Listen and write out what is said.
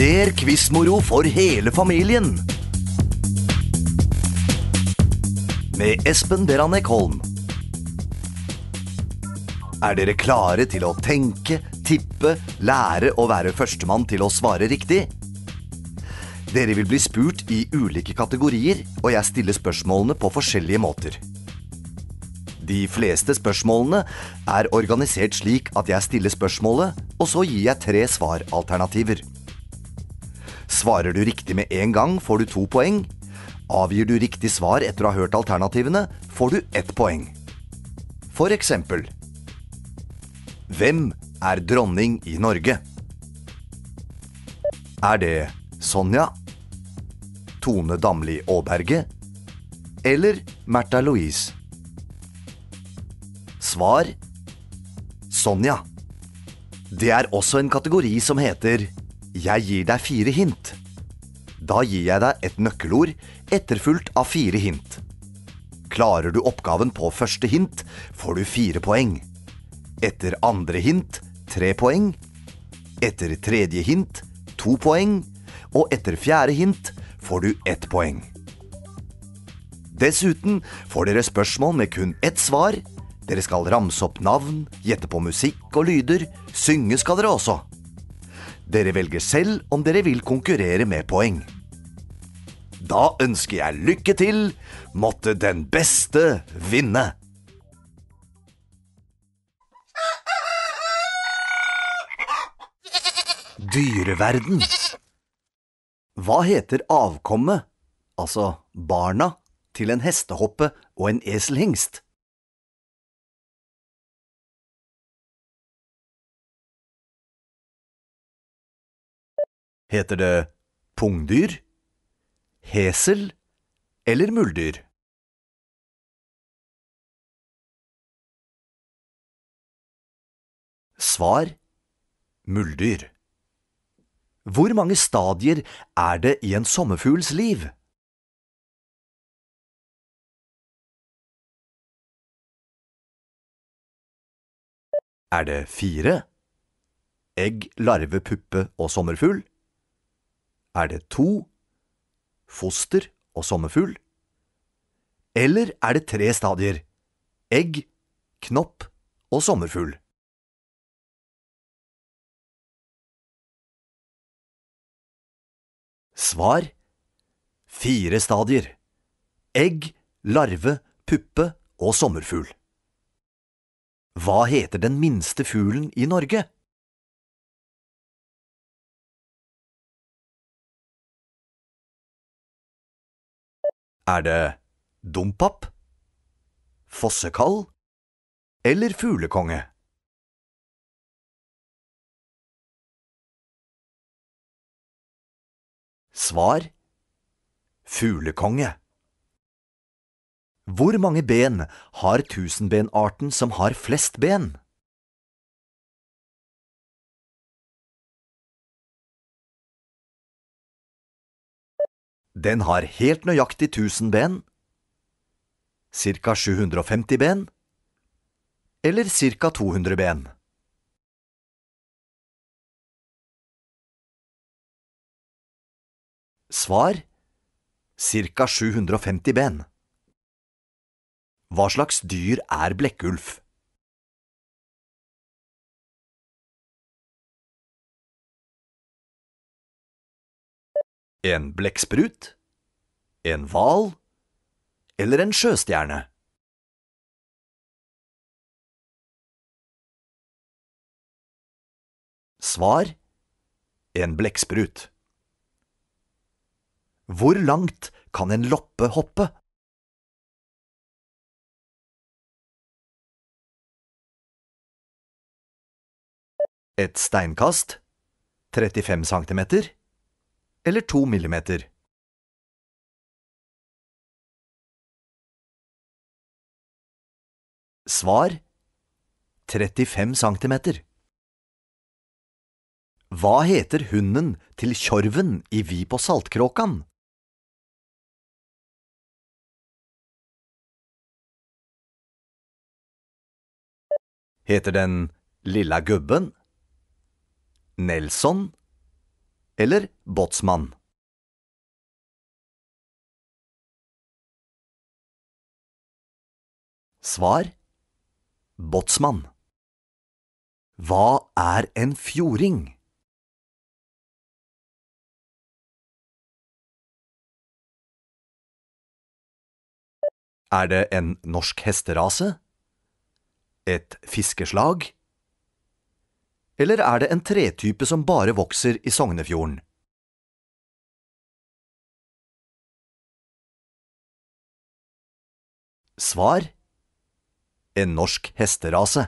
Mer quizmoro for hele familien. Med Espen Beranek Holm. Er dere klare til å tenke, tippe, lære og være førstemann til å svare riktig? Dere vil bli spurt i ulike kategorier, og jeg stiller spørsmålene på forskjellige måter. De fleste spørsmålene er organisert slik at jeg stiller spørsmålet, og så gir jeg tre svaralternativer. Svarer du riktig med en gang, får du to poeng. Avgir du riktig svar etter å ha hørt alternativene, får du ett poeng. For eksempel Hvem er dronning i Norge? Er det Sonja, Tone Damli Aaberge eller Märtha Louise? Svar Sonja. Det er også en kategori som heter Jeg gir deg fire hint. Da gir jeg deg et nøkkelord etterfulgt av fire hint. Klarer du oppgaven på første hint, får du fire poeng. Etter andre hint tre poeng. Etter tredje hint to poeng. Og etter fjerde hint får du ett poeng. Dessuten får dere spørsmål med kun ett svar. Dere skal ramse opp navn, gjette på musikk og lyder. Synge skal dere også. Dere velger selv om dere vil konkurrere med poeng. Da ønsker jeg lykke til. Måtte den beste vinne. Dyreverden. Hva heter avkommet, altså barna, til en hestehoppe og en eselhingst? Heter det pungdyr, hesel eller muldyr? Svar muldyr. Hvor mange stadier er det i en sommerfugls liv? Er det fire? Egg, larve, puppe og sommerfugl? Er det to? Foster og sommerfugl? Eller er det tre stadier? Egg, knopp og sommerfugl? Svar Fire stadier. Egg, larve, puppe og sommerfugl. Hva heter den minste fuglen i Norge? Er det dompap, fossekall eller fuglekonge? Svar Fuglekonge. Hvor mange ben har tusenbenarten som har flest ben? Den har helt nøyaktig 1000 ben, ca 750 ben, eller ca 200 ben. Svar ca 750 ben. Hva slags dyr er blekkulf? En blekksprut? En hval? Eller en sjøstjerne? Svar En blekksprut. Hvor langt kan en loppe hoppe? Et steinkast? 35 centimeter? Eller 2 millimeter? Svar 35 centimeter. Hva heter hunden til Tjorven i Vi på Saltkråkan? Heter den Lilla Gubben? Nelson eller båtsmann? Svar Båtsmann. Hva er en fjording? Er det en norsk hesterase? Et fiskeslag? Eller er det en tretype som bare vokser i Sognefjorden? Svar En norsk hesterase.